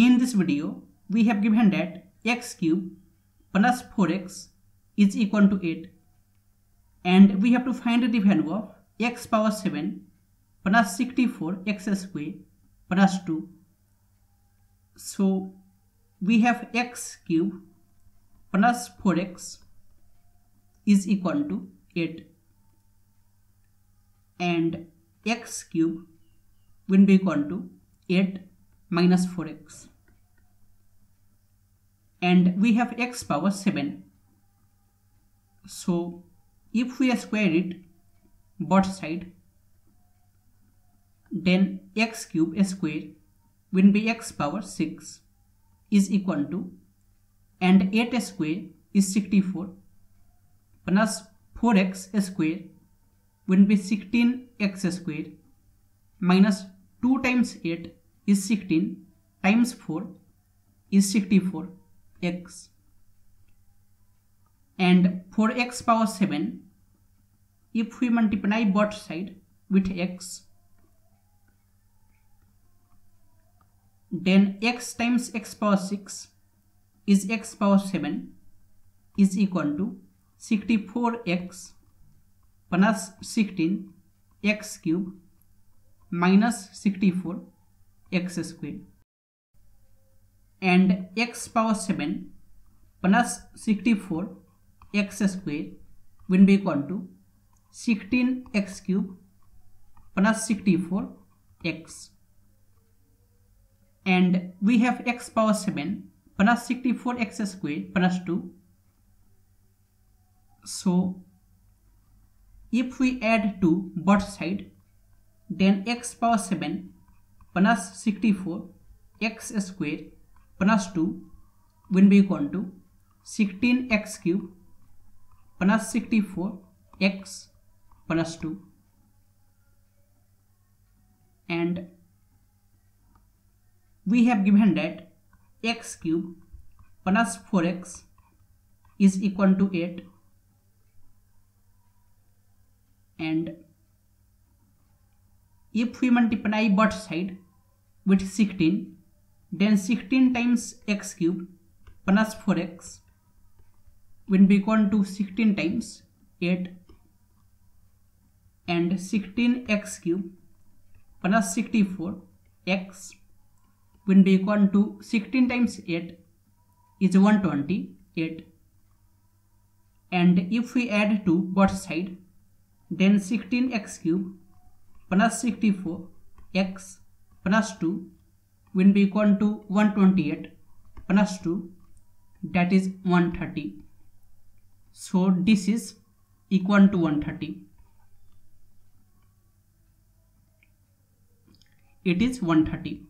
In this video, we have given that x cube plus 4x is equal to 8 and we have to find the value of x power 7 plus 64 x square plus 2. So we have x cube plus 4x is equal to 8 and x cube will be equal to 8 minus 4x and we have x power 7 so if we square it both side then x cube square will be x power 6 is equal to and 8 square is 64 plus 4x square will be 16x square minus 2 times 8 is 16 times 4 is 64 x. And for x power 7 if we multiply both side with x then x times x power 6 is x power 7 is equal to 64x plus 16 x cube minus 64 x square. And x power 7 plus 64 x square will be equal to 16 x cube plus 64 x. And we have x power 7 plus 64 x square plus 2 so if we add 2 both side then x power 7 plus 64 x square plus 2 will be equal to 16x cube plus 64x plus 2 and we have given that x cube plus 4x is equal to 8 and if we multiply both side? With 16 then 16 times x cube plus 4x will be equal to 16 times 8 and 16x cube plus 64 x will be equal to 16 times 8 is 128 and if we add to both side? Then 16x cube 64 x plus 2 will be equal to 128 plus 2 that is 130 so this is equal to 130 it is 130